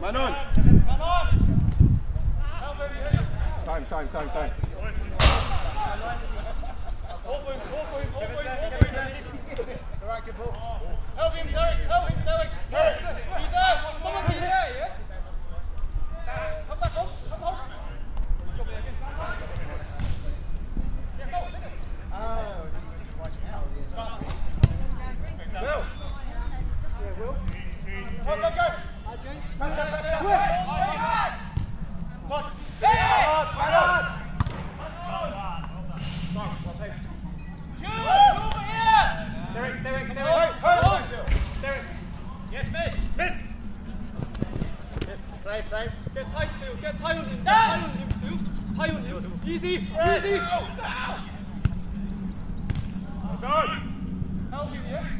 Manon! Time, time, time, time. Help him, Derek! Help him, Derek! Easy, easy. Help yeah.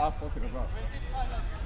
Ah, half off the ground.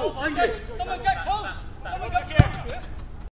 어, 반대.